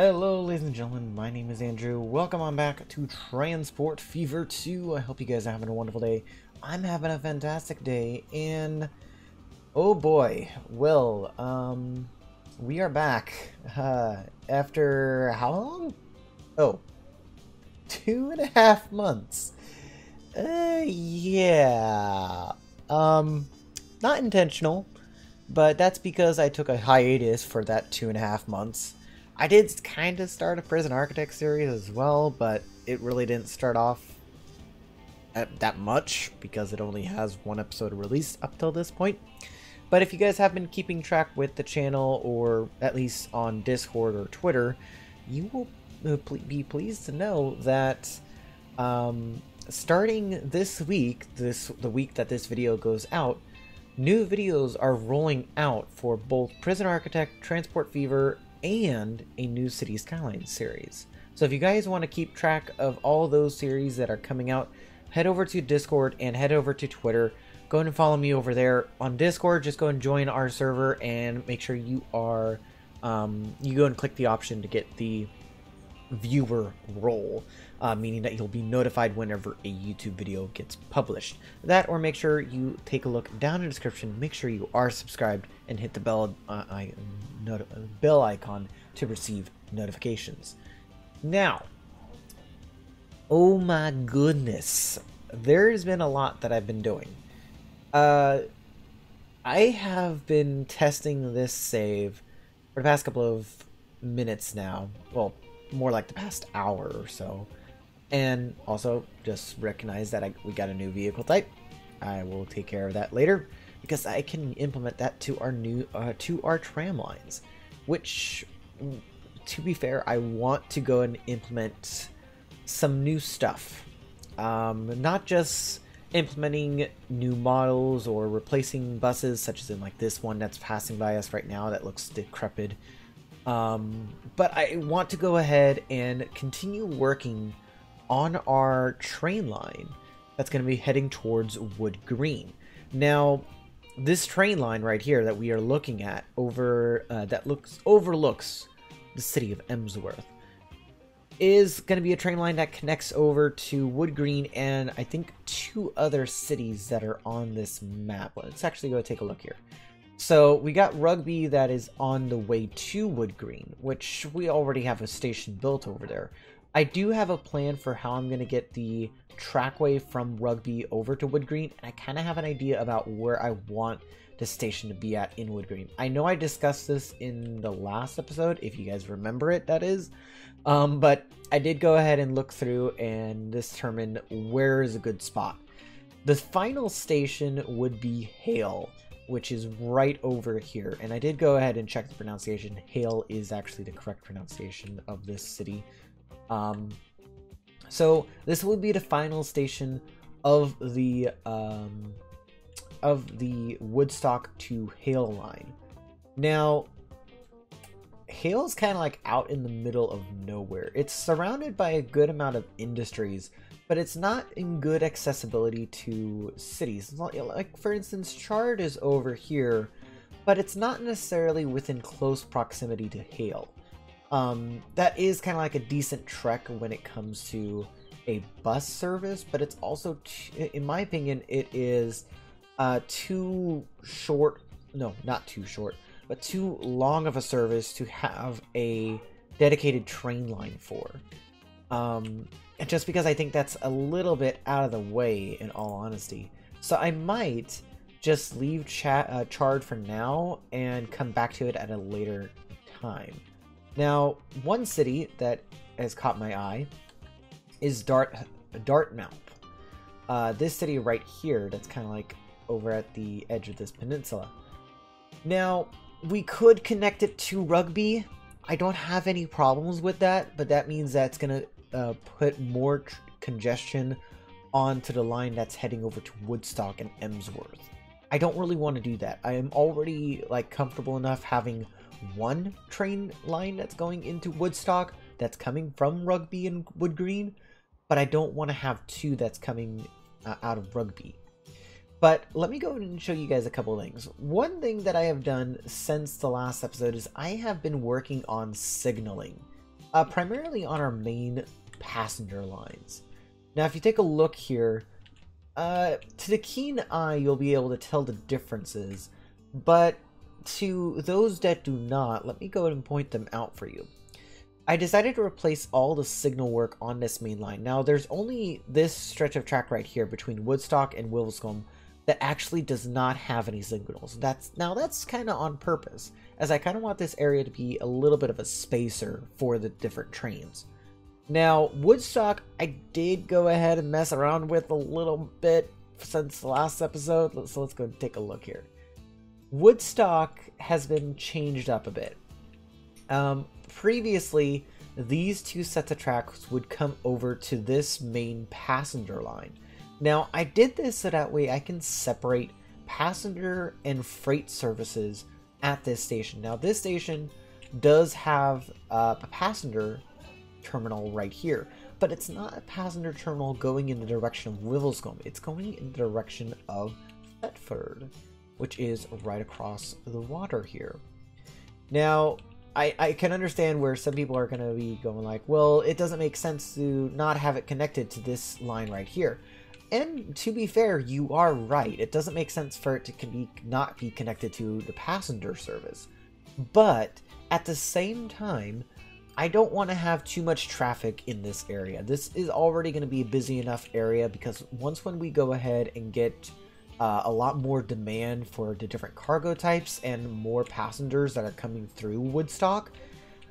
Hello, ladies and gentlemen. My name is Andrew. Welcome on back to Transport Fever 2. I hope you guys are having a wonderful day. I'm having a fantastic day, and oh boy, Well, um, we are back uh, after how long? Oh, two and a half months. Uh, yeah. Um, not intentional, but that's because I took a hiatus for that two and a half months. I did kind of start a Prison Architect series as well, but it really didn't start off at that much because it only has one episode released up till this point. But if you guys have been keeping track with the channel, or at least on Discord or Twitter, you will uh, be pleased to know that um, starting this week, this the week that this video goes out, new videos are rolling out for both Prison Architect, Transport Fever, and a new City Skylines series. So if you guys want to keep track of all those series that are coming out, head over to Discord and head over to Twitter. Go and follow me over there on Discord. Just go and join our server and make sure you are um, you go and click the option to get the viewer role, uh, meaning that you'll be notified whenever a YouTube video gets published. That, or make sure you take a look down in the description. Make sure you are subscribed and hit the bell uh, I, bell icon to receive notifications. Now, oh my goodness, there's been a lot that I've been doing. Uh, I have been testing this save for the past couple of minutes now. Well, more like the past hour or so. And also, just recognize that I, we got a new vehicle type. I will take care of that later because I can implement that to our new uh, to our tram lines, which, to be fair, I want to go and implement some new stuff. Um, not just implementing new models or replacing buses, such as in like this one that's passing by us right now that looks decrepit um, but I want to go ahead and continue working on our train line that's going to be heading towards Wood Green. Now, this train line right here that we are looking at over uh, that looks overlooks the city of Emsworth is going to be a train line that connects over to Wood Green and I think two other cities that are on this map. Let's actually go take a look here. So we got Rugby that is on the way to Wood Green, which we already have a station built over there. I do have a plan for how I'm going to get the trackway from Rugby over to Wood Green, and I kind of have an idea about where I want the station to be at in Wood Green. I know I discussed this in the last episode, if you guys remember it, that is. Um, but I did go ahead and look through and determine where is a good spot. The final station would be Hayle which is right over here. And I did go ahead and check the pronunciation. Hayle is actually the correct pronunciation of this city. Um, so this will be the final station of the um, of the Woodstock to Hayle line. Now, Hayle's kind of like out in the middle of nowhere. It's surrounded by a good amount of industries, but it's not in good accessibility to cities. Like, for instance, Chard is over here, but it's not necessarily within close proximity to Hale. Um, that is kind of like a decent trek when it comes to a bus service, but it's also, in my opinion, it is uh, too short. No, not too short, but too long of a service to have a dedicated train line for. Um, just because I think that's a little bit out of the way, in all honesty. So I might just leave chat uh, Chard for now and come back to it at a later time. Now, one city that has caught my eye is Dart Dartmouth. Uh, this city right here, that's kind of like over at the edge of this peninsula. Now, we could connect it to Rugby. I don't have any problems with that, but that means that's going to uh, put more congestion onto the line that's heading over to Woodstock and Emsworth. I don't really want to do that. I am already like comfortable enough having one train line that's going into Woodstock that's coming from Rugby and Wood Green, but I don't want to have two that's coming uh, out of Rugby. But let me go and show you guys a couple things. One thing that I have done since the last episode is I have been working on signaling uh, primarily on our main passenger lines. Now, if you take a look here, uh, to the keen eye, you'll be able to tell the differences, but to those that do not, let me go ahead and point them out for you. I decided to replace all the signal work on this main line. Now, there's only this stretch of track right here between Woodstock and Wilscombe that actually does not have any signals. That's Now, that's kind of on purpose, as I kind of want this area to be a little bit of a spacer for the different trains. Now, Woodstock, I did go ahead and mess around with a little bit since the last episode, so let's go and take a look here. Woodstock has been changed up a bit. Um, previously, these two sets of tracks would come over to this main passenger line. Now, I did this so that way I can separate passenger and freight services at this station. Now, this station does have uh, a passenger terminal right here, but it's not a passenger terminal going in the direction of Wivelscombe. It's going in the direction of Thetford, which is right across the water here. Now, I, I can understand where some people are going to be going like, well, it doesn't make sense to not have it connected to this line right here. And to be fair, you are right. It doesn't make sense for it to be not be connected to the passenger service. But at the same time, I don't want to have too much traffic in this area. This is already going to be a busy enough area because once when we go ahead and get uh, a lot more demand for the different cargo types and more passengers that are coming through Woodstock,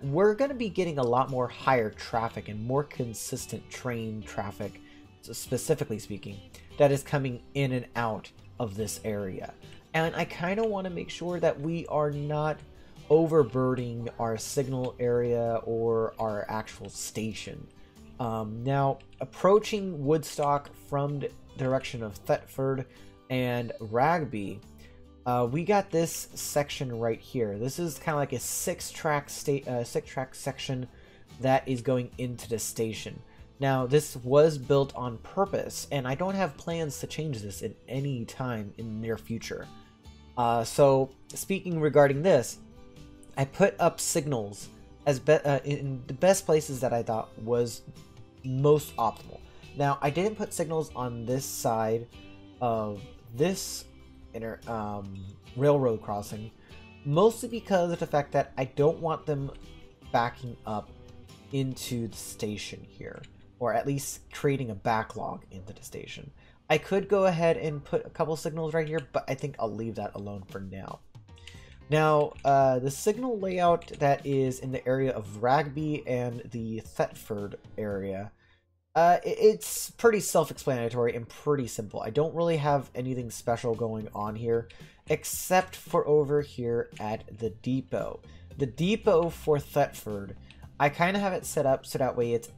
we're going to be getting a lot more higher traffic and more consistent train traffic, specifically speaking, that is coming in and out of this area. And I kind of want to make sure that we are not overburdening our signal area or our actual station. Um, now, approaching Woodstock from the direction of Thetford, and Rugby, uh, we got this section right here. This is kind of like a six-track state, uh, six-track section that is going into the station. Now, this was built on purpose, and I don't have plans to change this at any time in the near future. Uh, so, speaking regarding this, I put up signals as be- uh, in the best places that I thought was most optimal. Now, I didn't put signals on this side of this inter, um, railroad crossing, mostly because of the fact that I don't want them backing up into the station here, or at least creating a backlog into the station. I could go ahead and put a couple signals right here, but I think I'll leave that alone for now. Now, uh, the signal layout that is in the area of Rugby and the Thetford area uh, it's pretty self-explanatory and pretty simple. I don't really have anything special going on here, except for over here at the depot. The depot for Thetford, I kind of have it set up so that way it's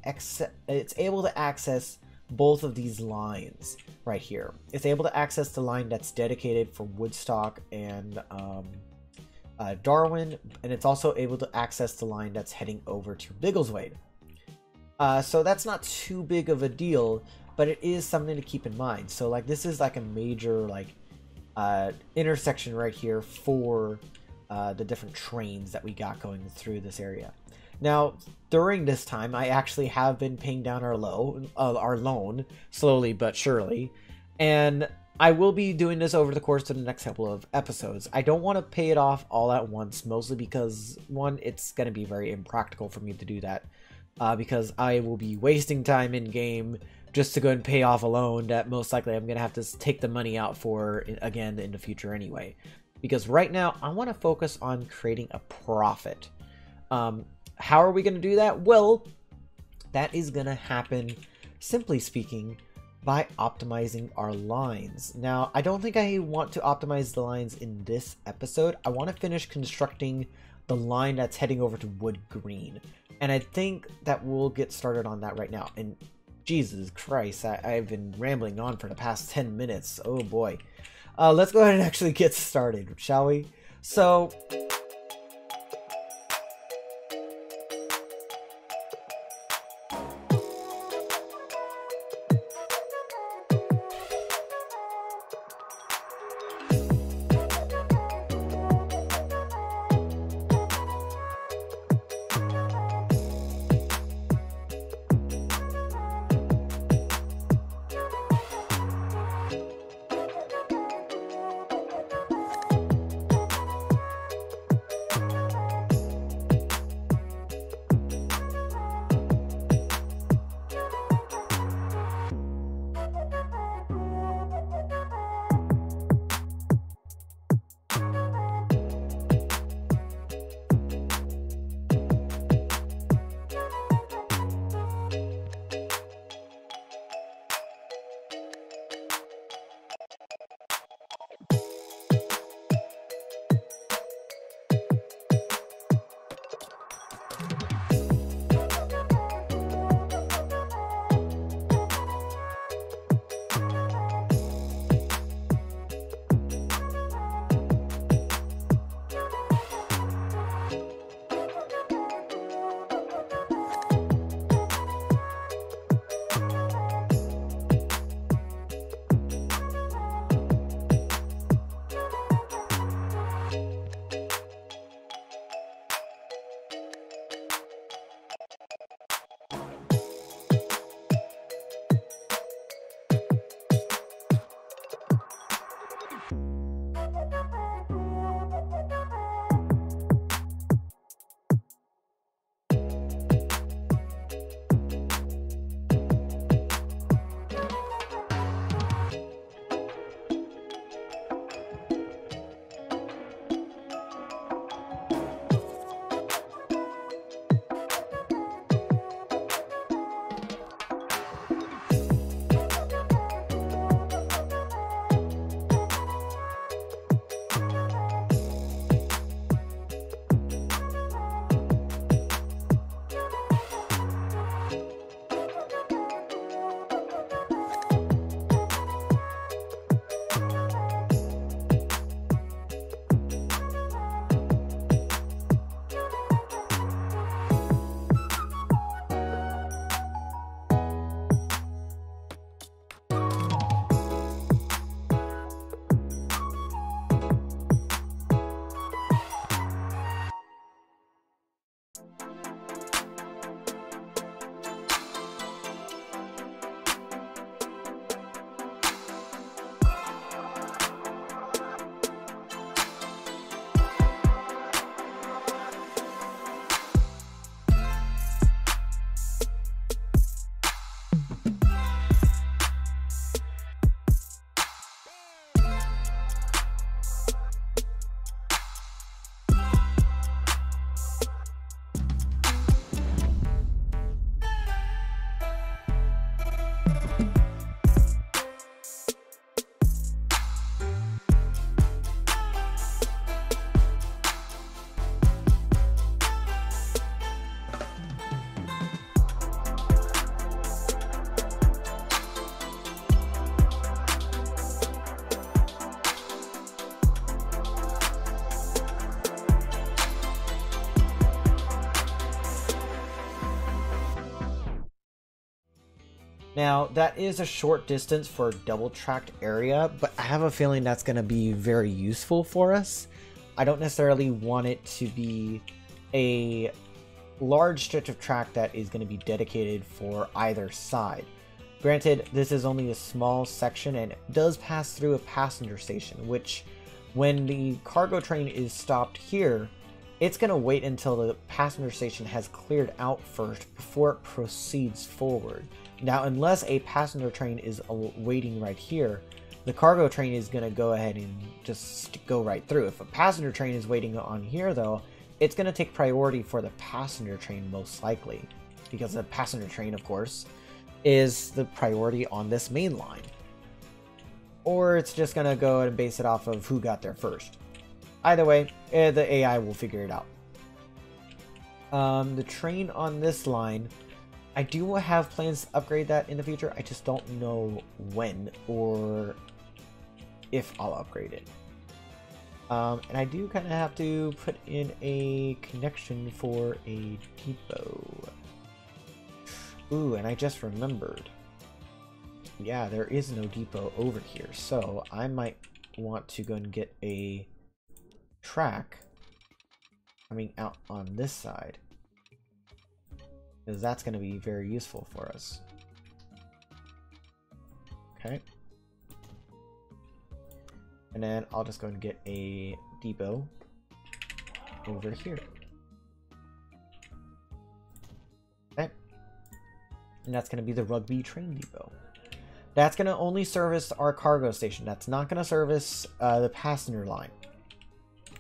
it's able to access both of these lines right here. It's able to access the line that's dedicated for Woodstock and um, uh, Darwin, and it's also able to access the line that's heading over to Biggleswade. Uh, so that's not too big of a deal, but it is something to keep in mind. So like this is like a major like uh, intersection right here for uh, the different trains that we got going through this area. Now, during this time, I actually have been paying down our low, uh, our loan slowly but surely, and I will be doing this over the course of the next couple of episodes. I don't want to pay it off all at once, mostly because one, it's going to be very impractical for me to do that uh, because I will be wasting time in game just to go and pay off a loan that most likely I'm going to have to take the money out for again in the future anyway. Because right now, I want to focus on creating a profit. Um, how are we going to do that? Well, that is going to happen, simply speaking, by optimizing our lines. Now, I don't think I want to optimize the lines in this episode. I want to finish constructing the line that's heading over to Wood Green. And I think that we'll get started on that right now. And Jesus Christ, I, have been rambling on for the past 10 minutes. Oh boy. Uh, let's go ahead and actually get started, shall we? So, Now, that is a short distance for a double tracked area, but I have a feeling that's going to be very useful for us. I don't necessarily want it to be a large stretch of track that is going to be dedicated for either side. Granted, this is only a small section and it does pass through a passenger station, which when the cargo train is stopped here, it's going to wait until the passenger station has cleared out first before it proceeds forward. Now, unless a passenger train is waiting right here, the cargo train is going to go ahead and just go right through. If a passenger train is waiting on here, though, it's going to take priority for the passenger train most likely. Because the passenger train, of course, is the priority on this main line. Or it's just going to go and base it off of who got there first. Either way, eh, the AI will figure it out. Um, the train on this line, I do have plans to upgrade that in the future. I just don't know when or if I'll upgrade it. Um, and I do kind of have to put in a connection for a depot. Ooh, and I just remembered. Yeah, there is no depot over here, so I might want to go and get a track coming out on this side. Because that's going to be very useful for us. Okay. And then I'll just go and get a depot over here. Okay. And that's going to be the Rugby Train Depot. That's going to only service our cargo station. That's not going to service uh, the passenger line.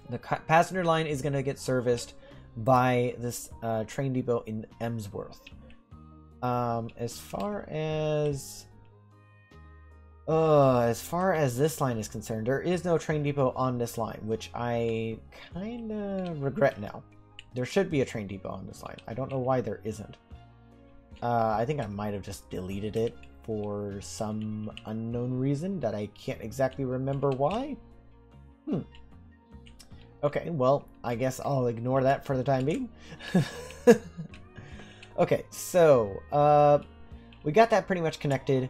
The passenger line is going to get serviced by this uh, train depot in Emsworth. Um, as far as uh, as far as this line is concerned, there is no train depot on this line, which I kind of regret now. There should be a train depot on this line. I don't know why there isn't. Uh, I think I might have just deleted it for some unknown reason that I can't exactly remember why. Hmm. Okay, well, I guess I'll ignore that for the time being. okay, so, uh, we got that pretty much connected.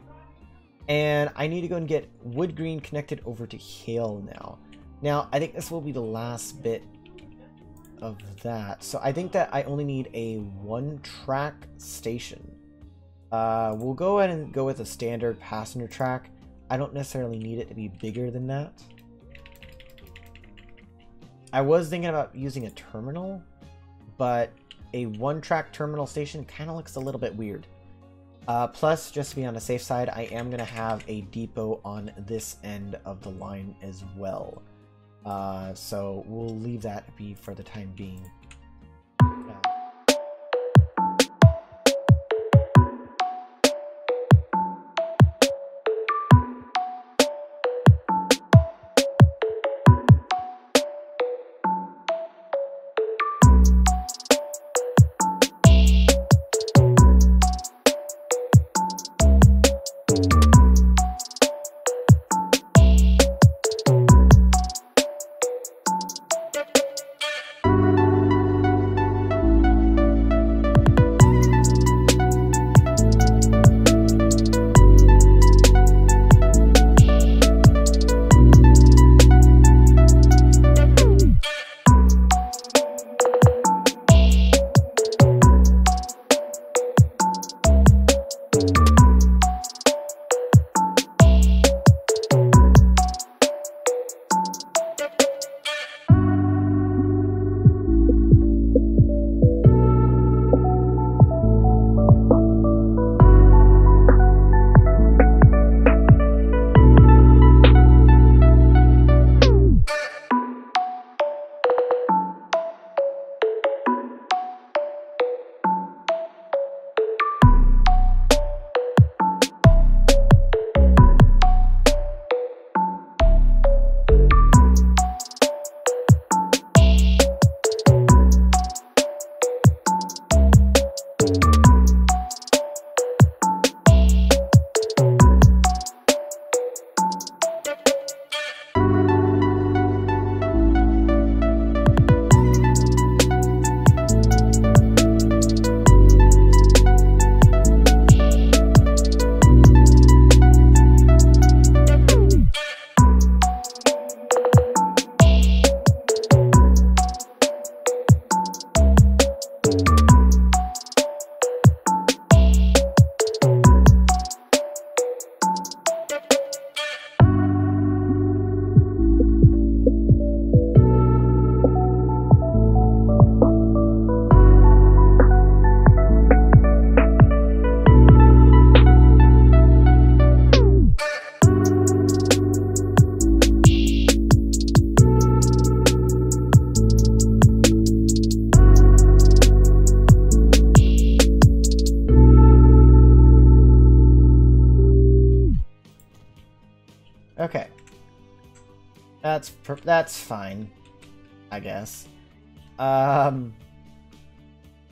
And I need to go and get Wood Green connected over to Hayle now. Now, I think this will be the last bit of that. So I think that I only need a one-track station. Uh, we'll go ahead and go with a standard passenger track. I don't necessarily need it to be bigger than that. I was thinking about using a terminal, but a one-track terminal station kind of looks a little bit weird. Uh, plus, just to be on the safe side, I am going to have a depot on this end of the line as well. Uh, so we'll leave that be for the time being. That's fine, I guess. Um.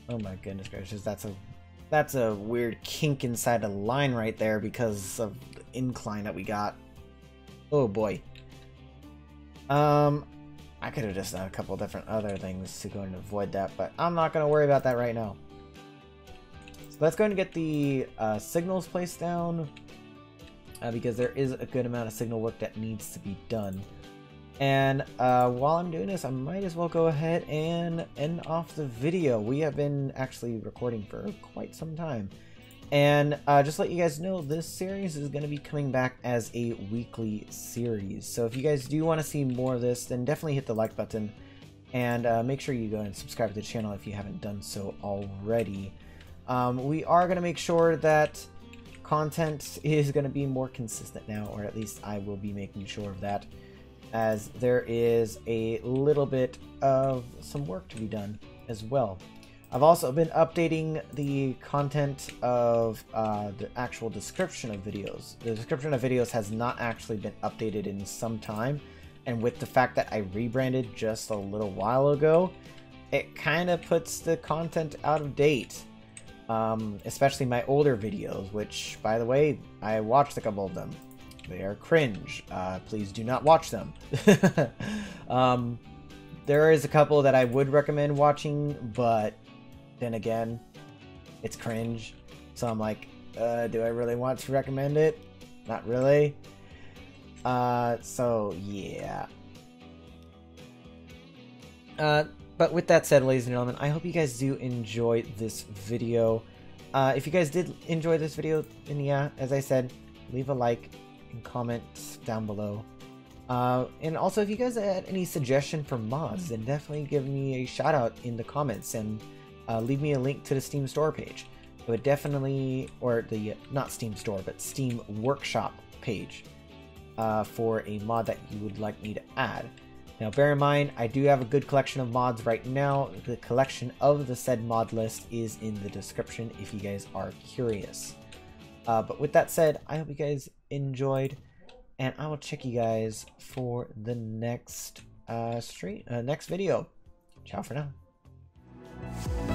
Oh my goodness gracious, that's a that's a weird kink inside a line right there because of the incline that we got. Oh boy. Um, I could have just done a couple different other things to go and avoid that, but I'm not going to worry about that right now. So let's go and get the uh, signals placed down uh, because there is a good amount of signal work that needs to be done. And uh, while I'm doing this, I might as well go ahead and end off the video. We have been actually recording for quite some time. And uh, just let you guys know, this series is going to be coming back as a weekly series. So if you guys do want to see more of this, then definitely hit the like button. And uh, make sure you go and subscribe to the channel if you haven't done so already. Um, we are going to make sure that content is going to be more consistent now, or at least I will be making sure of that, as there is a little bit of some work to be done as well. I've also been updating the content of uh, the actual description of videos. The description of videos has not actually been updated in some time, and with the fact that I rebranded just a little while ago, it kind of puts the content out of date um, especially my older videos, which, by the way, I watched a couple of them. They are cringe. Uh, please do not watch them. um, there is a couple that I would recommend watching, but then again, it's cringe. So I'm like, uh, do I really want to recommend it? Not really. Uh, so yeah. Uh, but with that said, ladies and gentlemen, I hope you guys do enjoy this video. Uh, if you guys did enjoy this video, then yeah, as I said, leave a like and comment down below. Uh, and also, if you guys had any suggestion for mods, then definitely give me a shout out in the comments and uh, leave me a link to the Steam store page. It would definitely, or the, not Steam store, but Steam Workshop page uh, for a mod that you would like me to add. Now bear in mind, I do have a good collection of mods right now. The collection of the said mod list is in the description if you guys are curious. Uh, but with that said, I hope you guys enjoyed, and I will check you guys for the next uh, stream, uh, next video. Ciao for now.